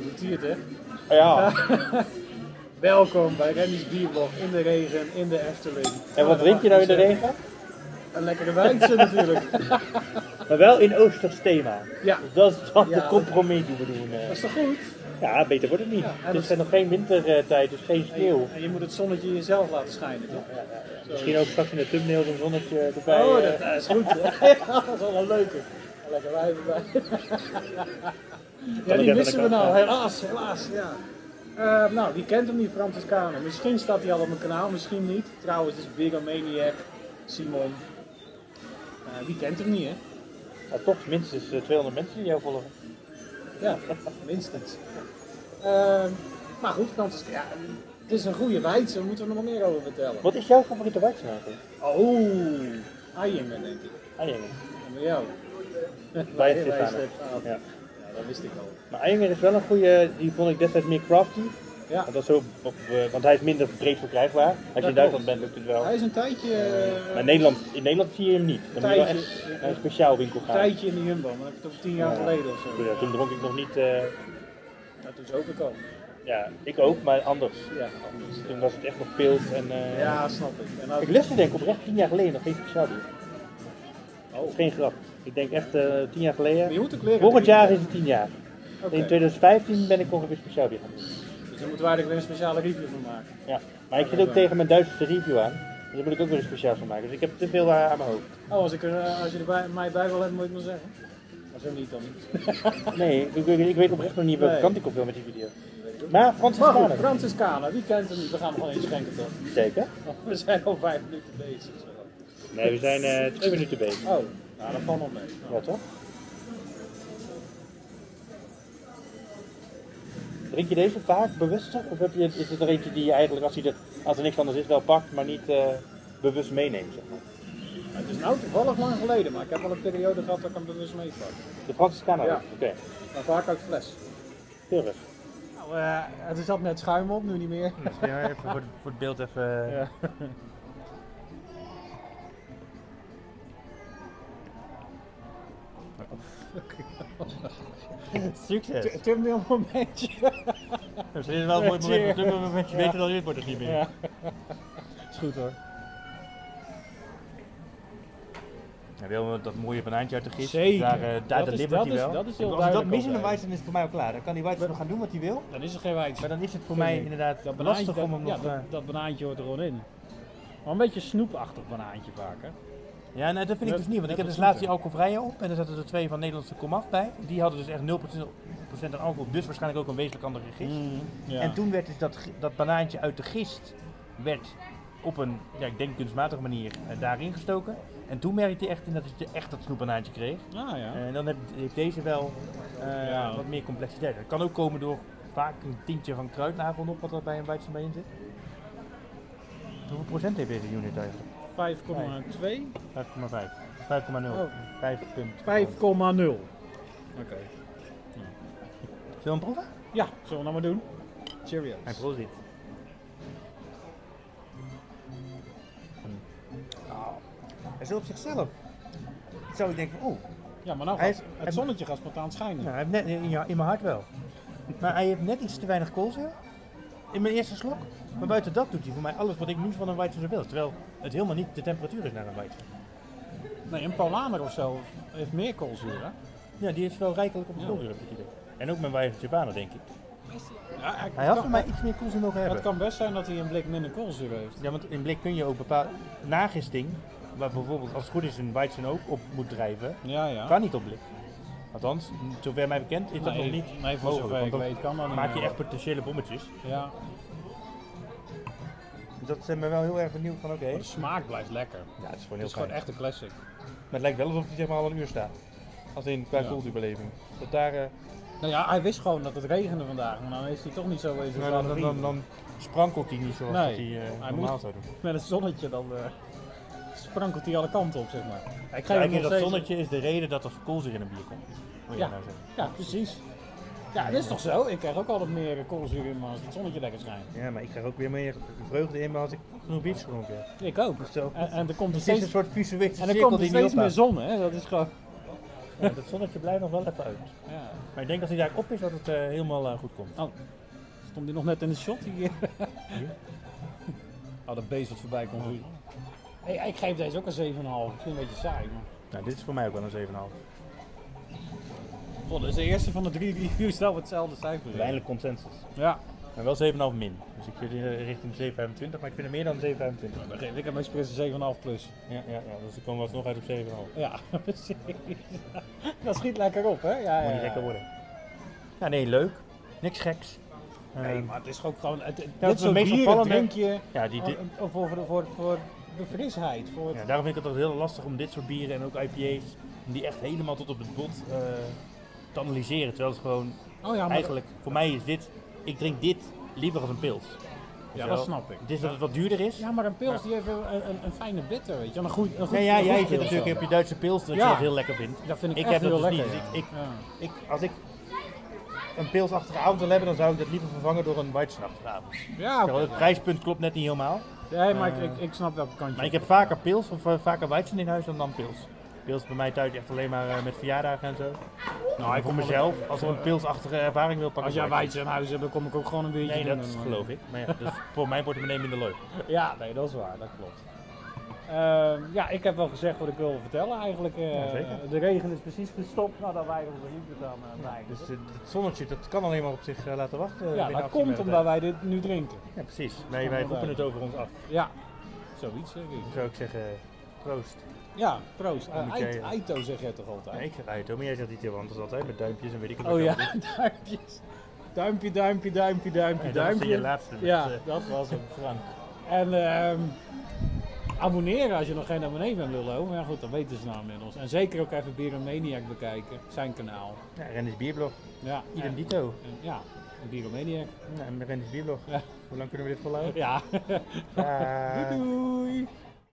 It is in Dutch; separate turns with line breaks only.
gestuurd, hè?
Ja.
Welkom bij Remmy's Bierblog in de regen, in de Efteling.
En wat drink je nou in de regen?
Een lekkere wijntje natuurlijk.
Maar wel in Oosters thema.
Ja,
Dus dat is dan
Ja.
de compromis die we doen. eh.
dat is toch goed?
Ja, beter wordt het niet.
Ja,
het is nog geen wintertijd, dus geen
En je,
sneeuw.
en je moet het zonnetje jezelf laten schijnen, toch? Zo.
Misschien ook straks in de thumbnail zo'n zonnetje erbij.
Oh,
eh.
dat, dat is goed. ja, dat is wel een leuke. Lekker wijf erbij. Ja, die missen we nou, helaas, helaas. Ja. Eh, nou, wie kent hem niet, Franciscano? Misschien staat hij al op mijn kanaal, misschien niet. Trouwens, het is Bigomaniac, Simon. Eh, wie kent hem niet, hè?
Ja, toch minstens eh, 200 mensen die jou volgen.
Ja, minstens. Maar goed, Francis, ja, het is een goede wijze, daar moeten we nog meer over vertellen.
Wat is jouw favoriete eigenlijk?
Oh, Ayengen denk ik.
Eiingen.
En bij jou?
Bij. Stefano. Ja.
Dat wist ik al.
Maar Eiingen is wel een goede, die vond ik destijds meer crafty.
Ja,
Want, dat is zo, op, eh, want hij is minder breed verkrijgbaar. Als je in. Duitsland bent, lukt het wel.
hij is een tijdje, eh,
Maar in Nederland, in Nederland zie je hem niet. Dan moet je wel
Tijdje-
echt naar een speciaal winkel
een
gaan.
tijdje in de Jumbo, maar dat heb ik toch tien jaar
Ja.
geleden of zo.
Ja, toen dronk ik nog niet, eh,
Ja, toen is ook ik al.
ja, ik ook, maar anders.
Ja, anders.
Toen was het echt nog pils en... eh,
Ja, snap ik. En nou,
Ik lustte denk ik oprecht tien jaar geleden nog geen speciaal bier.
Oh.
geen grap. Ik denk echt eh, tien jaar
Maar je
geleden.
moet ook leren.
Volgend jaar is het tien jaar. In 2015 ben ik ongeveer speciaal bier gaan doen.
Dus daar moeten wij er weer een speciale review van maken.
Ja. Maar ik zit ook tegen mijn Duitse review aan. Dus daar moet ik ook weer een speciaal van maken. Dus ik heb te veel eh, aan mijn hoofd.
Oh, als, ik er, eh, als je er bij, mij bij wil hebben, moet ik maar zeggen. Maar zo niet dan niet.
Nee, ik, ik, ik weet oprecht nog niet welke
Nee.
kant ik op wil met die video. Maar Frans is
Franciscana, wie kent hem niet? We gaan nog wel eens schenken toch?
Zeker.
We zijn al vijf minuten bezig. Zo.
Nee, we zijn eh, twee minuten bezig.
Oh, nou dat valt nog mee.
Ja, toch? Drink je deze vaak bewuster? Of heb je, is het er eentje die je eigenlijk, als, hij er, als er niks anders is, wel pakt, maar niet eh, bewust meeneemt? Zeg maar?
Het is nou toevallig lang geleden, maar ik heb wel een periode gehad dat ik hem bewust meepak.
De Franciscana?
Ja.
Oké,
Maar vaak uit fles.
keurig.
Nou, eh, er zat net schuim op, nu niet meer.
even voor, voor het beeld even...
Ja.
Succes!
Thumbnail momentje.
Dus dit is wel een mooi moment, op dit moment je weet het al, dit wordt het niet meer.
Ja. Is goed hoor.
Ja, wil dat mooie banaantje uit de gist.
Zeker.
Daar, eh, daar
Dat
de
dat is-
wel.
dat is heel
Als dat mis in wijze, dan is het voor mij al klaar. Dan kan die wijze nog gaan doen wat hij wil.
Dan is er geen wijntje.
Maar dan is het voor mij inderdaad
Dat
lastig om
dat,
hem
ja,
nog...
dat,
eh,
dat banaantje hoort er gewoon in. Maar een beetje snoepachtig banaantje vaak hè.
Ja, nee, dat vind ik dus niet. Want ik heb dus laatst die alcoholvrije op. En er zaten er twee van Nederlandse komaf bij. Die hadden dus echt 0% aan alcohol. Dus waarschijnlijk ook een wezenlijk andere gist.
Ja.
En toen werd dus dat, dat banaantje uit de gist werd op een, ja, ik denk kunstmatige manier eh, daarin gestoken. En toen merkte hij echt in dat je echt dat snoepbanaantje kreeg.
Ah ja.
En dan heeft deze wel eh,
Ja.
wat meer complexiteit. Dat kan ook komen door vaak een tientje van kruidnagel nog wat er bij een Weizen bij in zit. Hoeveel procent heeft deze unit eigenlijk?
5,2.
5,5. 5,0.
Oh.
5 punt.
5,0. Oké.
Zullen we hem proeven?
Ja, zullen we nou maar doen? Cheerios.
Hij proeft dit. Hij is op zichzelf. Zou ik denken, oeh,
Ja, maar nou
Hij
gaat
is-
het zonnetje gaat spontaan schijnen.
nou, hij heeft net, in, in mijn hart wel. Maar hij heeft net iets te weinig koolzuur. In mijn eerste slok. Maar buiten dat doet hij voor mij alles wat ik nu van een Weizen wil. Terwijl het helemaal niet de temperatuur is naar een Weizen.
Nee, een Paulaner of zo heeft meer koolzuur hè?
Ja, die is wel rijkelijk op de
Ja.
koolzuur, heb ik het idee. En ook mijn Weizen Japaner, denk ik.
Ja,
Hij had voor mij iets meer koolzuur mogen hebben.
Het kan best zijn dat hij een blik minder koolzuur heeft.
Ja, want in blik kun je ook bepaalde nagisting, waar bijvoorbeeld als het goed is een Weizen ook op moet drijven,
Ja, ja.
kan niet op blik. Althans, zover mij bekend is dat
nee,
nog niet
Nee, voor
mogelijk,
zover ik weet kan dat niet.
maak je echt potentiële bommetjes.
Ja,
dat zijn me wel heel erg benieuwd van oké.
maar de smaak blijft lekker.
Ja, het is gewoon
Het
heel
is gewoon echt een classic.
Maar het lijkt wel alsof hij zeg maar al een uur staat. Als in qua
Ja.
koolzuurbeleving. Dat daar, eh,
Nou ja, hij wist gewoon dat het regende vandaag, maar dan is hij toch niet zo
dan, dan, dan, dan sprankelt hij niet zoals
Nee,
dat hij eh,
hij
normaal
moet-
zou doen.
Met het zonnetje dan eh, sprankelt hij alle kanten op, zeg maar. Ik nog
is dat
steeds-
zonnetje is de reden dat er koolzuur in een bier komt. Moet je
Ja.
nou zeggen.
Ja, precies. Ja, dat is toch zo? Ik krijg ook altijd meer koolzuur in me als het zonnetje lekker schijnt.
Ja, maar ik krijg ook weer meer vreugde in me als ik genoeg biertjes gedronken heb.
Ik ook.
Dus zo.
En, en er komt er
is een
steeds,
soort visuele
en er komt er steeds meer zon, hè? Dat is gewoon...
Ja, dat zonnetje blijft nog wel even uit.
Ja.
Maar ik denk als hij daar op is, dat het eh, helemaal eh, goed komt.
Oh, stond hij nog net in de shot hier? Oh, dat beest wat voorbij komt. Hey, ik geef deze ook een 7,5. Ik vind het een beetje saai. Maar...
Nou, dit is voor mij ook wel een 7,5.
God, dat is de eerste van de drie reviews dat we hetzelfde cijfer hebben.
Eindelijk consensus.
Ja.
Maar wel 7,5 min. Dus ik zit eh, richting 7,25, maar ik vind het meer dan 7,25.
Dan geef ik hem expres een 7,5 plus.
Ja, ja, ja, dus ik kom wel nog uit op 7,5.
Ja, precies. Dat schiet lekker op, hè? Ja,
Moet
ja,
niet gekker
ja.
worden. Ja, nee, leuk. Niks geks.
Nee,
Ehm,
maar het is ook gewoon... Het, het-
dat
dit
is
soort je
ja, die, die-
oh, voor, voor, voor, voor de frisheid. Voor het,
ja, daarom vind ik het ook heel lastig om dit soort bieren en ook IPA's, om die echt helemaal tot op het bot eh, te analyseren. Terwijl het gewoon,
oh ja,
eigenlijk, voor mij is dit, ik drink dit liever als een pils.
ja, dat snap ik.
Het is dat het wat duurder is.
Ja, maar een pils die heeft een, een, een fijne bitter, weet je. Een goed, een goed,
ja,
een
jij zit natuurlijk op je Duitse pils, dat
Ja.
je dat heel lekker vindt.
Dat vind ik,
Ik
echt
heb dat
heel
dus
lekker.
niet, dus ik-. Ik, als ik een pilsachtige avond wil hebben, dan zou ik dat liever vervangen door een weizenachtige avond.
Ja, oké.
Het prijspunt klopt net niet helemaal.
Nee, maar ik,
Eh,
ik, ik snap welke kant je
Maar ik heb vaker pils of eh, vaker weizen in huis dan dan pils. Pils bij mij thuis echt alleen maar eh, met verjaardagen en zo. Nou,
ik
voor mezelf, als ik een pilsachtige ervaring wil pakken.
Als jij
weizen.
in huis hebt, dan kom ik ook gewoon een beetje
Nee, dat geloof ik. Maar ja, dus voor mijn portemonnee minder leuk.
Ja, nee, dat is waar, dat klopt. Ehm, ja, ik heb wel gezegd wat ik wil vertellen eigenlijk. eh,
Ja,
de regen is precies gestopt nadat wij liefde aan uh, bij.
Dus eh, het zonnetje, dat kan alleen maar op zich eh, laten wachten.
ja, dat
18
komt omdat wij dit nu drinken.
Ja, precies. Wij, wij roepen het over ons af.
Ja, zoiets zeg ik.
Dan zou ik zeggen, proost.
Ja, proost.
Dan
Uh, Aito zeg jij toch altijd?
Nee, ik zeg Aito, maar jij zegt iets heel anders altijd, met duimpjes en weet ik het
oh ja,
wat.
duimpjes. Duimpje, duimpje, duimpje, duimpje,
Ja, dat was
duimpje.
je laatste.
Ja, dat was hem, Frank. En ehm, abonneren als je nog geen abonnee bent, Lullo. Maar ja, goed, dat weten ze nou inmiddels. En zeker ook even Bieromaniac bekijken, zijn kanaal.
ja, Rennis Bierblog,
Ja,
idem dito.
ja, Bieromaniac.
Ja, en Rennis Bierblog.
Ja.
Hoe lang kunnen we dit volhouden?
Ja.
Ja.
doei doei!